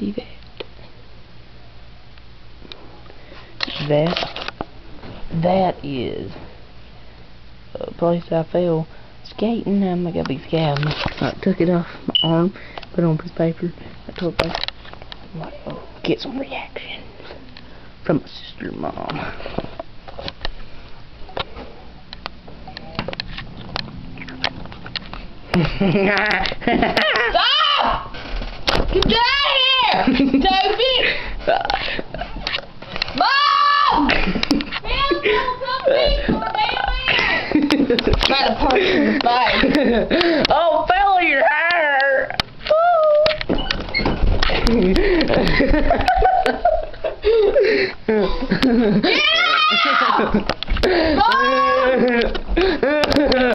see that? That, that is a place I fell skating. I'm like a big scab. I took it off my arm, put it on a piece of paper, I told her, like, oh, get some reaction from my sister and mom. Stop! Get out here! Toby! Mom! Try to punch in the oh, fell in your hair. Get out!